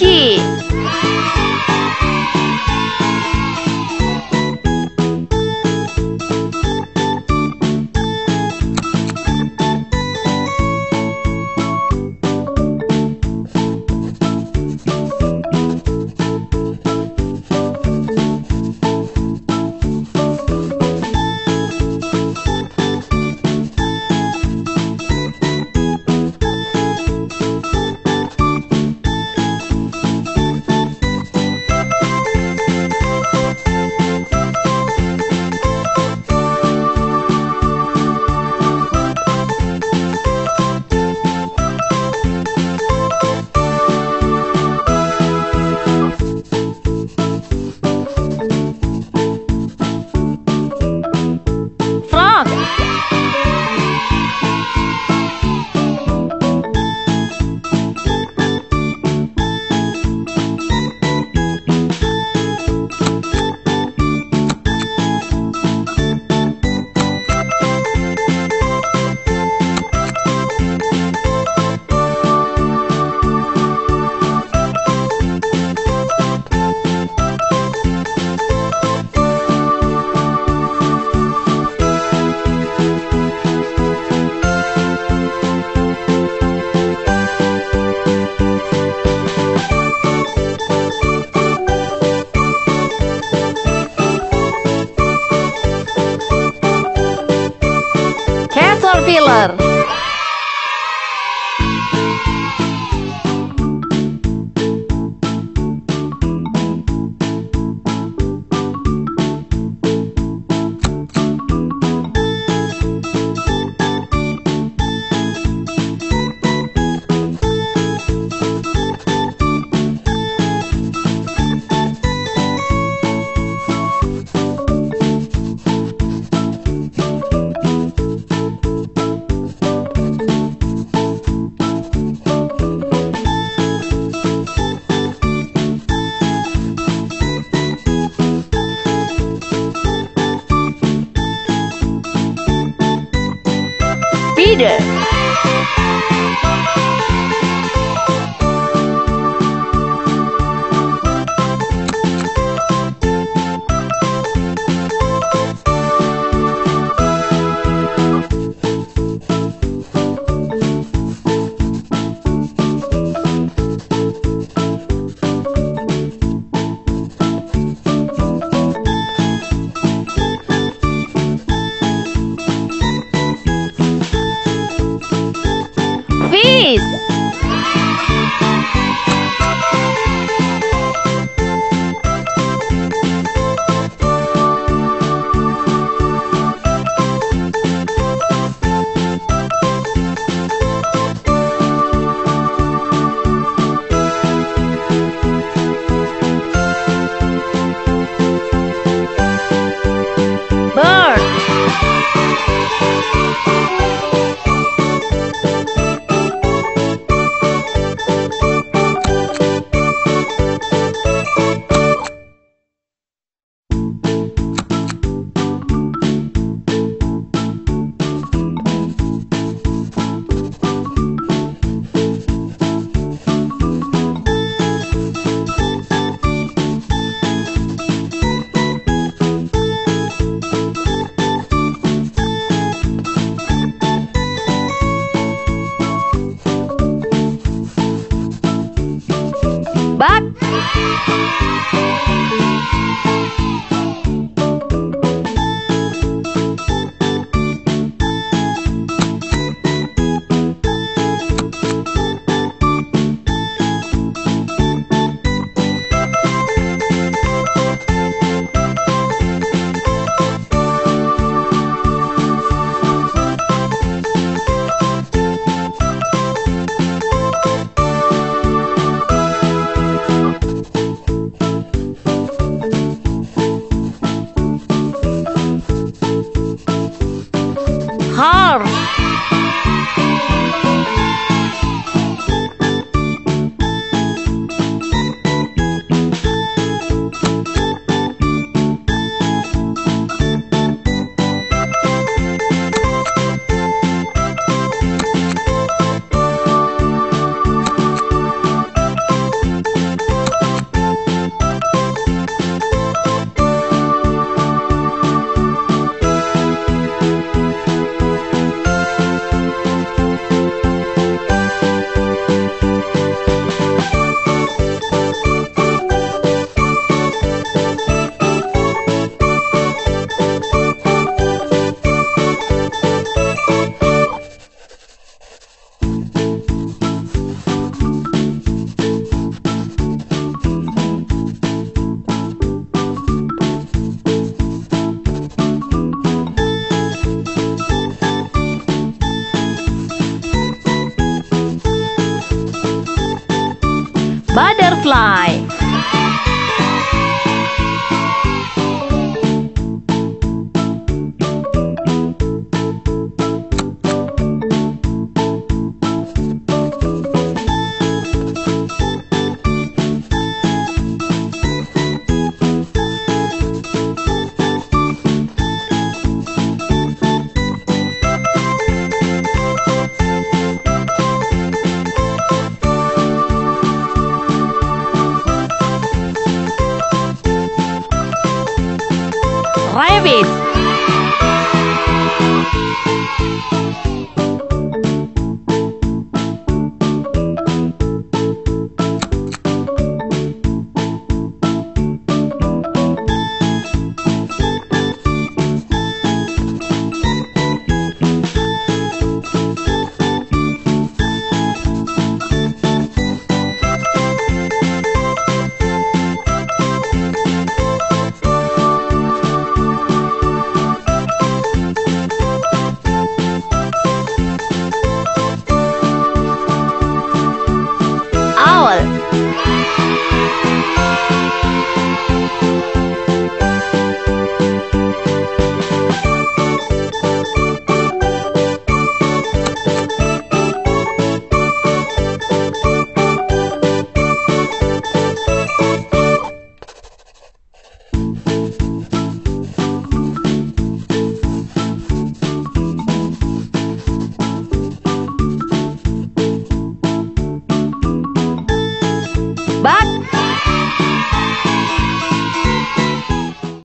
记。Yeah. tombak. butterfly. Rabbit